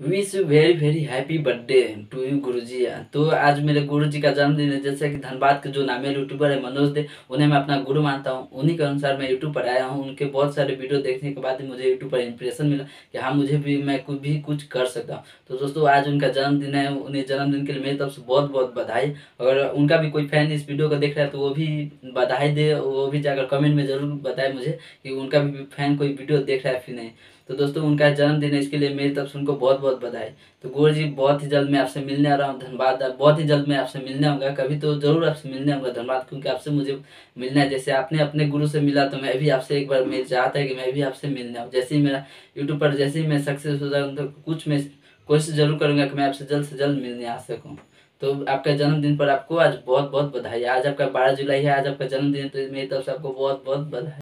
Wish you very very happy birthday to you Guru ji तो आज मेरे गुरु जी का जन्मदिन है। जैसे कि धनबाद के जो नामी यूट्यूबर है मनोज दे, उन्हें मैं अपना गुरु मानता हूँ। उन्हीं के अनुसार मैं यूट्यूब पर आया हूँ। उनके बहुत सारे वीडियो देखने के बाद मुझे यूट्यूब पर इंप्रेशन मिला कि हाँ मुझे भी, मैं कुछ भी कुछ कर सकता हूँ। तो दोस्तों, आज उनका जन्मदिन है। उन्हें जन्मदिन के लिए मेरी तरफ़ से बहुत बहुत बधाई। अगर उनका भी कोई फ़ैन इस वीडियो को देख रहा है तो वो भी बधाई दे। वो भी जाकर कमेंट में ज़रूर बताए मुझे कि उनका भी फ़ैन कोई वीडियो देख रहा है फिर नहीं। तो दोस्तों, उनका जन्मदिन है। इसके लिए मेरी तरफ़ से उनको बहुत बहुत बधाई। तो गोर जी बहुत ही जल्द मैं आपसे मिलने आ रहा हूँ। धन्यवाद। बहुत ही जल्द मैं आपसे मिलने आऊँगा। कभी तो ज़रूर आपसे मिलने आऊँगा। धन्यवाद, क्योंकि आपसे मुझे मिलना है। जैसे आपने अपने गुरु से मिला तो मैं भी आपसे एक बार मेरी चाहता है कि मैं भी आपसे मिलने आऊँ। जैसे ही मेरा यूट्यूब पर, जैसे ही मैं सक्सेस हो जाऊँ तो कुछ मैं कोशिश ज़रूर करूँगा कि मैं आपसे जल्द से जल्द मिलने आ सकूँ। तो आपका जन्मदिन पर आपको आज बहुत बहुत बधाई। आज आपका बारह जुलाई है। आज आपका जन्मदिन तो मेरी तरफ़ से आपको बहुत बहुत बधाई।